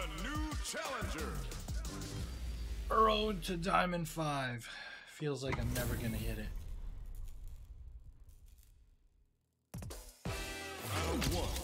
the new challenger. Road to Diamond 5. Feels like I'm never going to hit it. Round 1.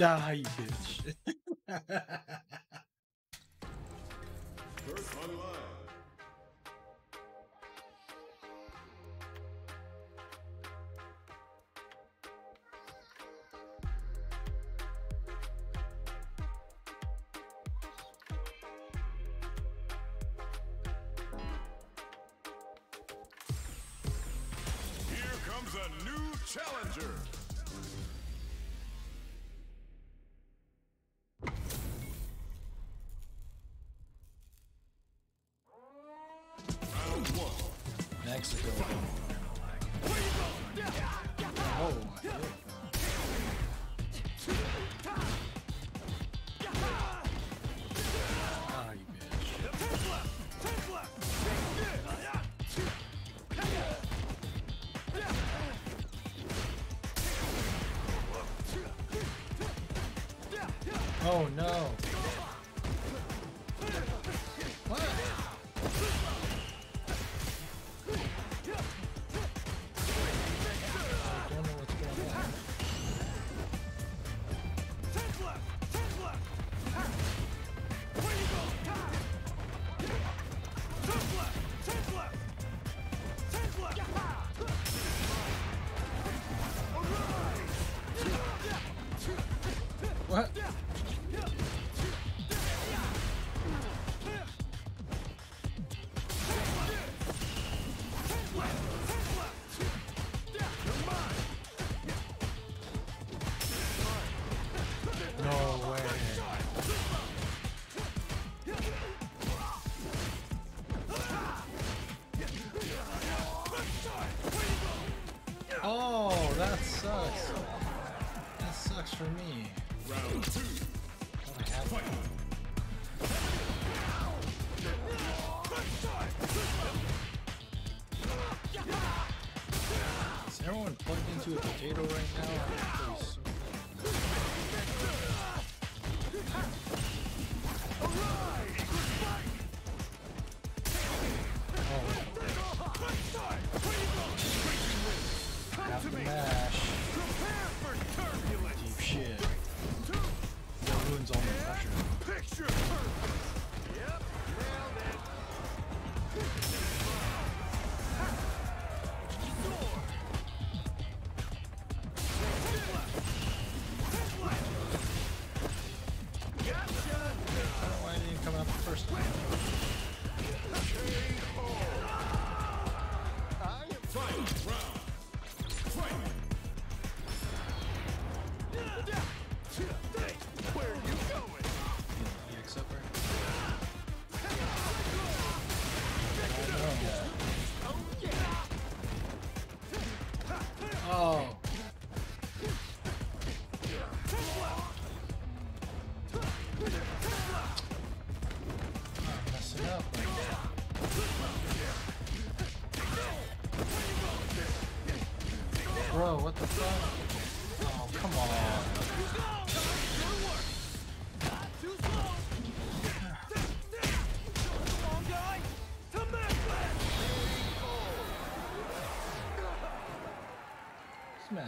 Ah, you bitch. my. for me. Round two. I have Fight. Is everyone plugged into a potato right now?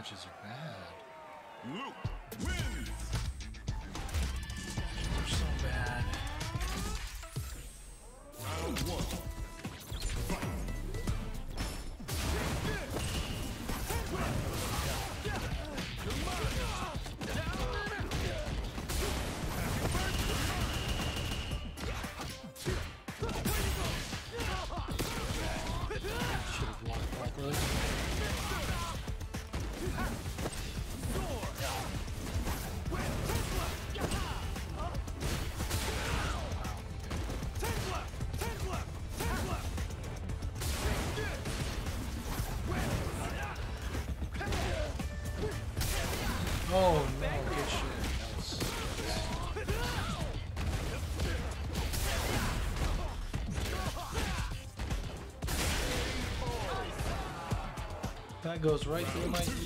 Matches are goes right through my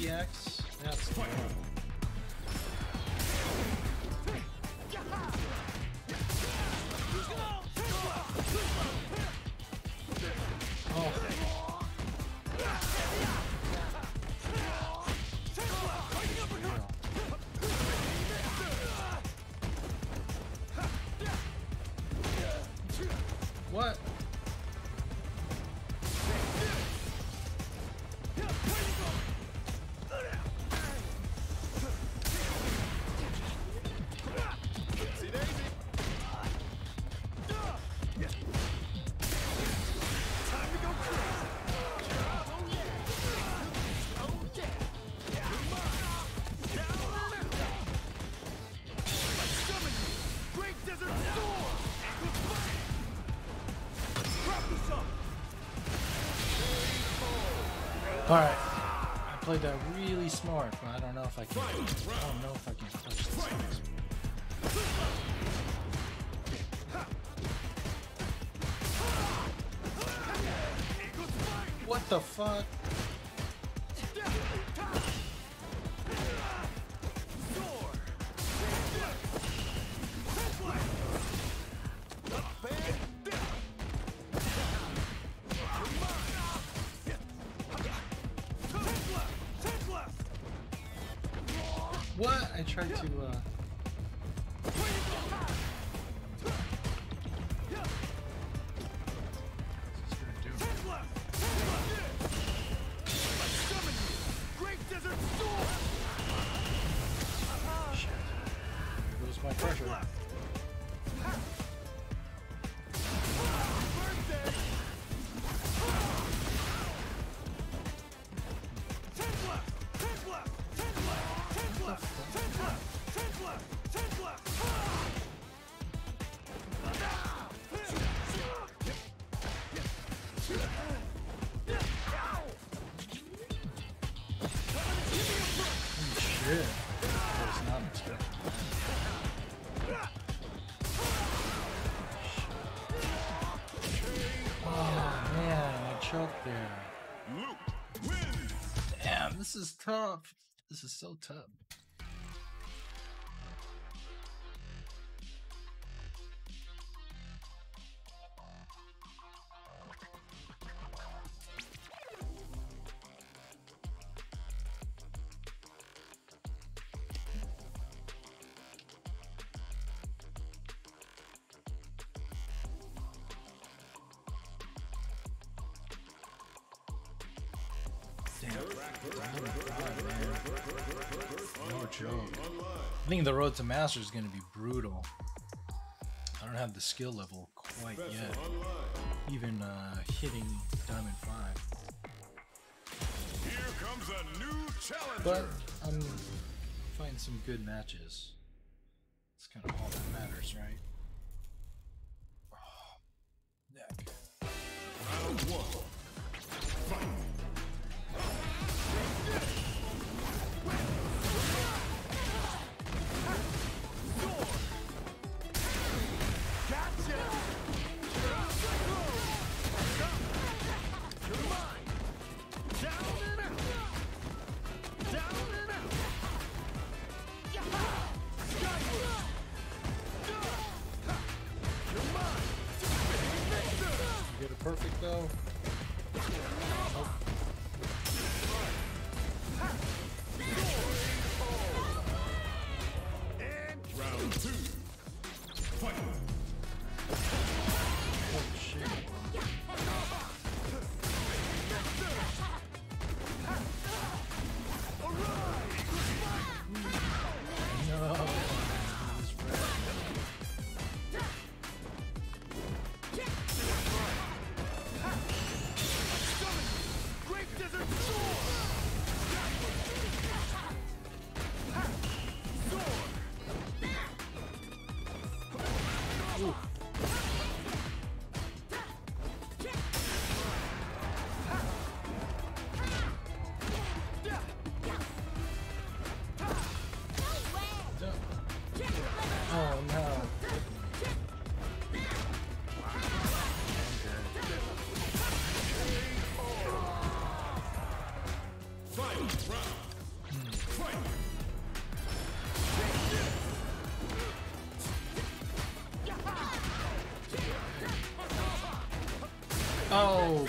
played that really smart, but I don't know if I can. I don't know if I can this. What the fuck? Tried to, uh. Man, there. Damn, this is tough. This is so tough. Think the road to master is going to be brutal. I don't have the skill level quite yet. Even uh, hitting Diamond 5. Here comes a new challenger! But I'm fighting some good matches. It's kind of all that matters, right? Oh, neck. Round one. Oh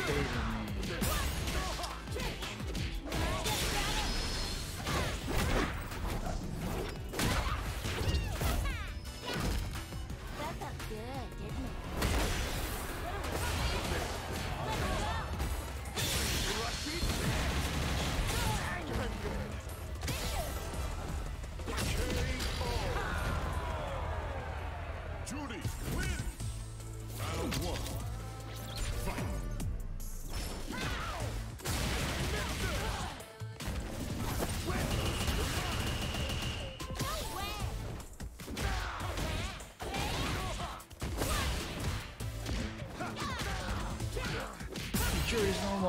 baby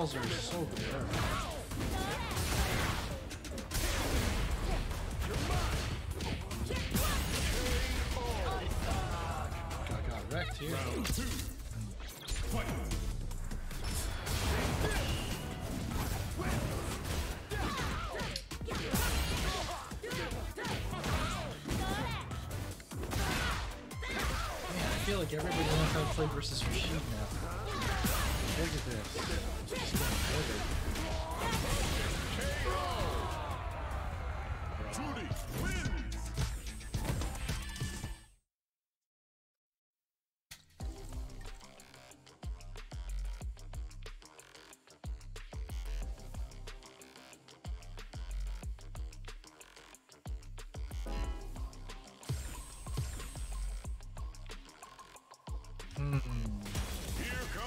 Juri's are so good. I got wrecked here. Round two. Fight. I feel like everybody how to play versus Rashid now. Look at this.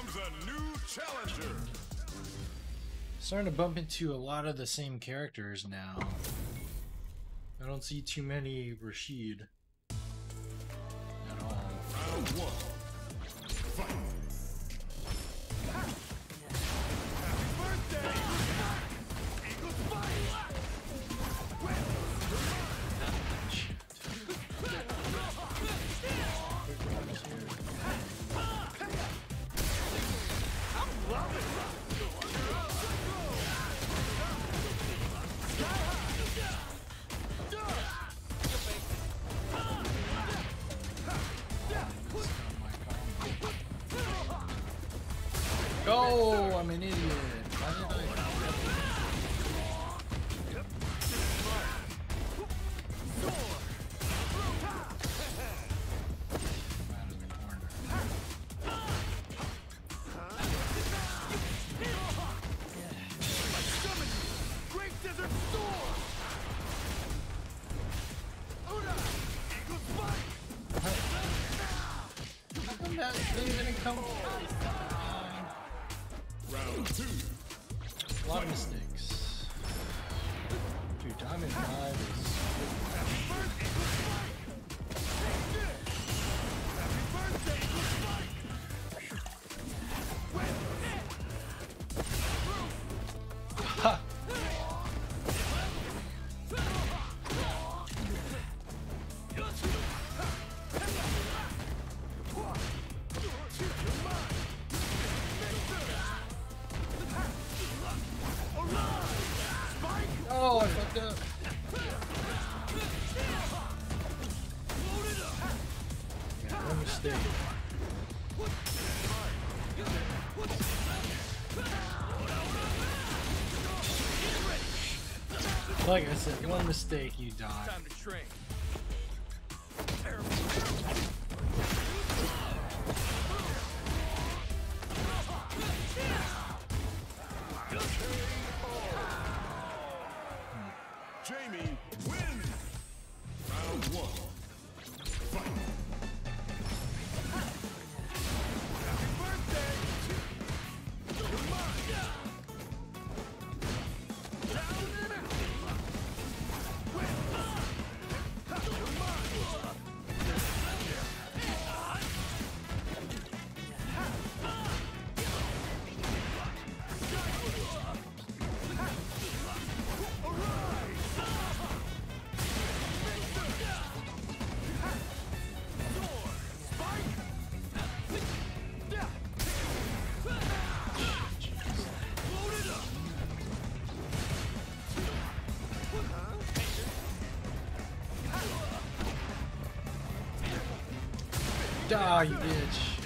Comes a new challenger. Starting to bump into a lot of the same characters now. I don't see too many Rashid come? Like I said, one mistake, you die. Time to train. Die, you bitch.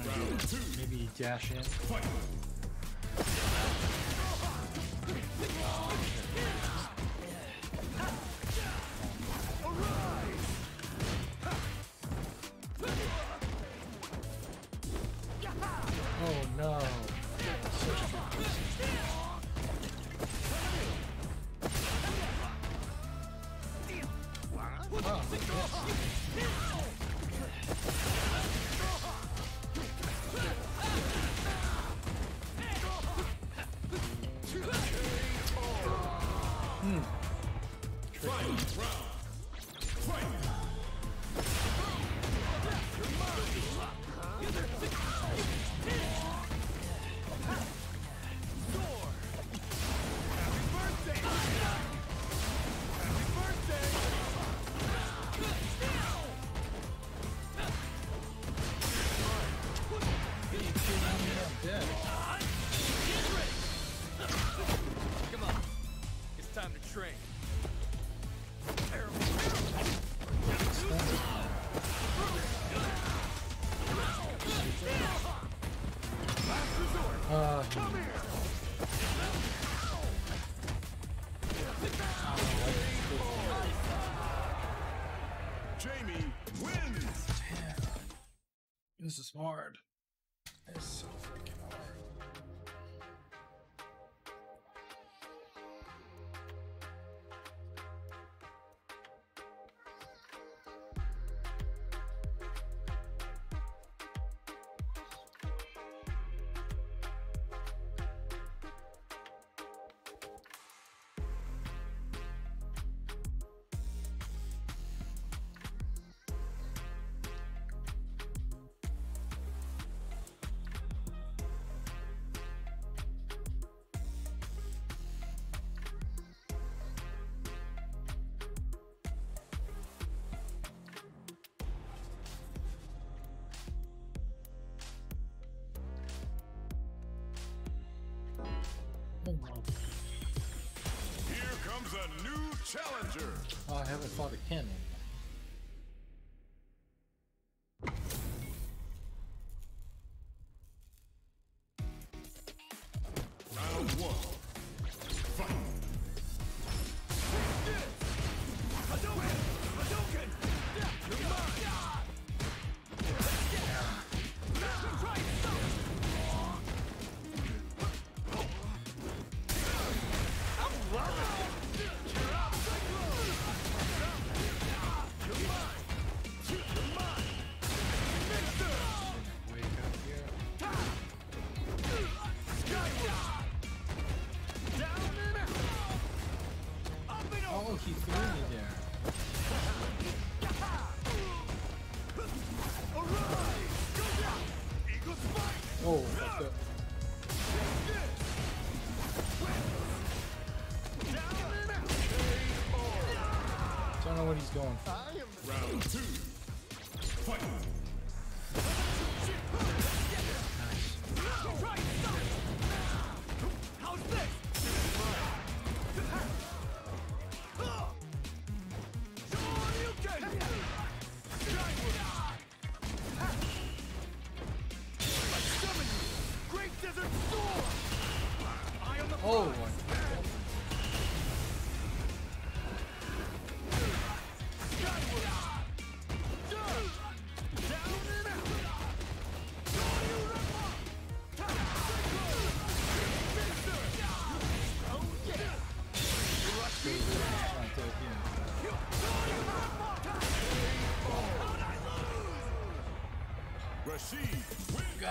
trying to maybe dash in. hard. new challenger. Oh, I haven't fought a Ken one.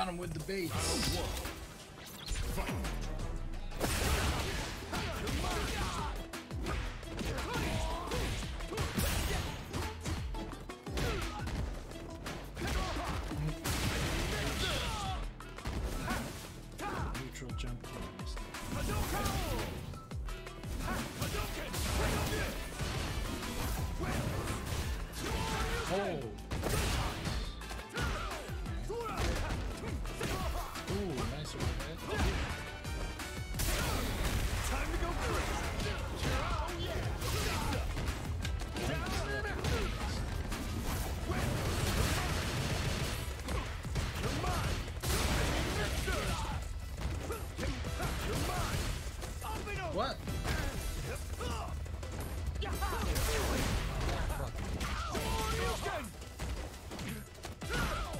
got him with the bait.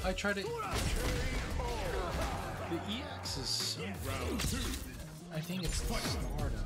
I try to. The EX is so. Round. I think it's the Stardust.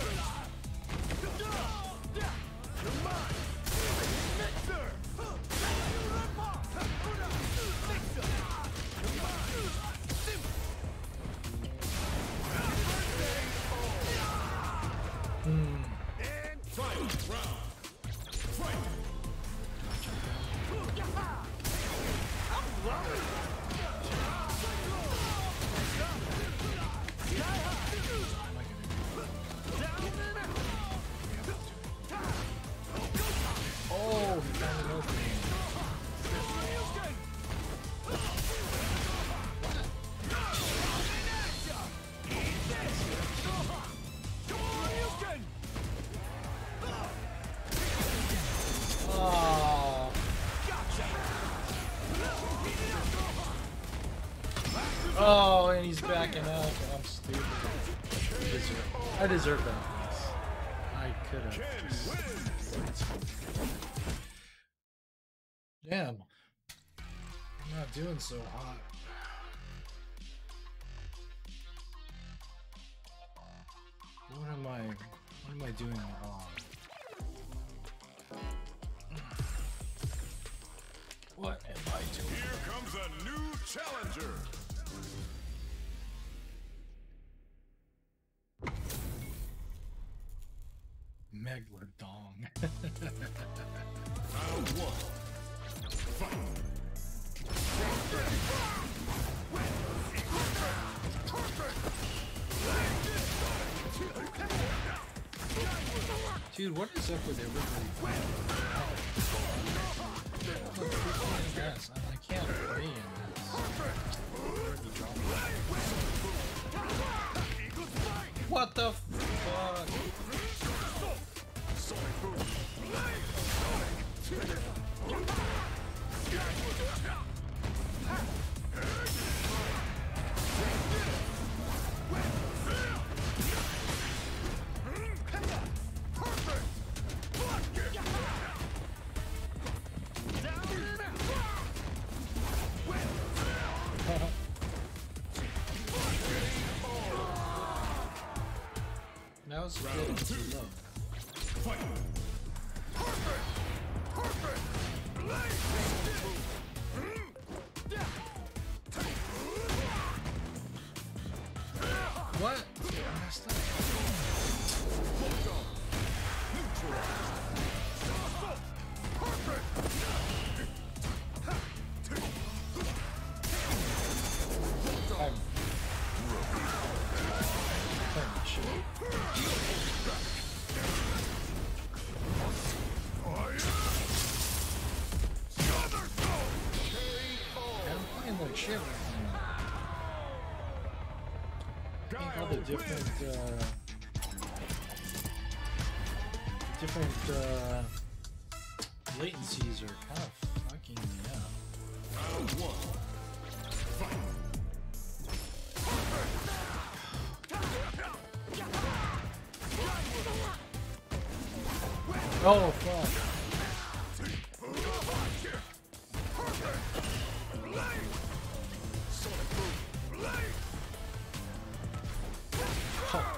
Shoot! so hot. What am I... What am I doing wrong? What am I doing? Here comes a new challenger! Megalodon. Round one. Dude, what is up with everybody? What? uh, different uh, latencies are kind of fucking me up. Round one. Oh fuck. 好。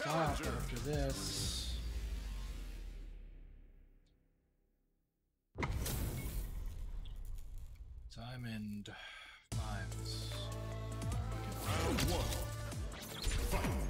stop after this. Time mines. Round one. Fight.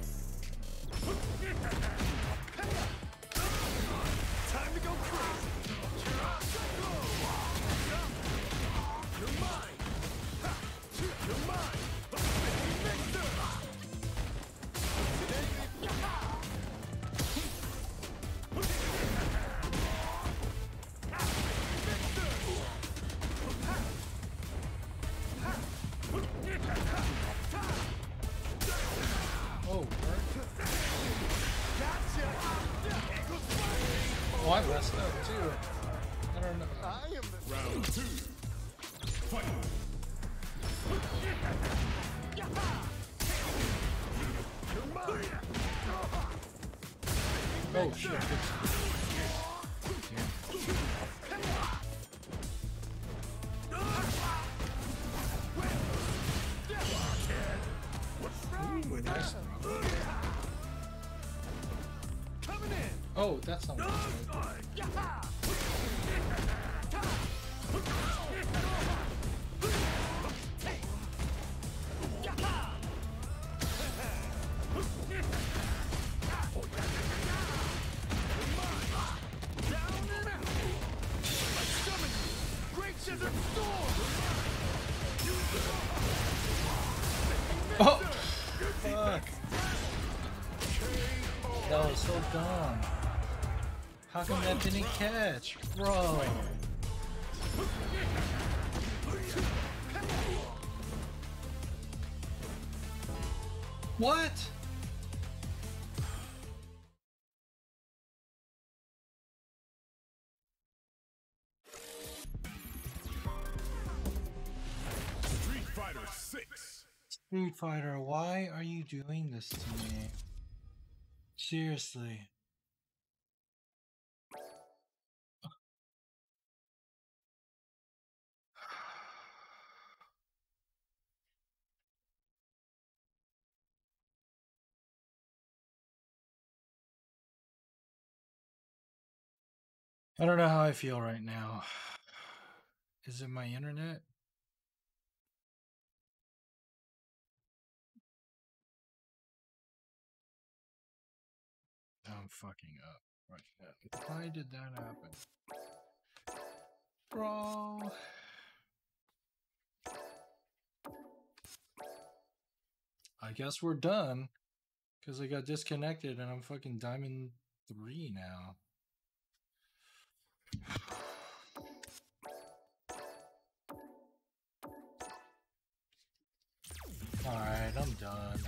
Oh, that's not what I catch? Bro! What? Street Fighter 6. Street Fighter, why are you doing this to me? Seriously. I don't know how I feel right now. Is it my internet? I'm fucking up right. Why did that happen? Bro. I guess we're done. Because I got disconnected and I'm fucking diamond three now. Alright, I'm done.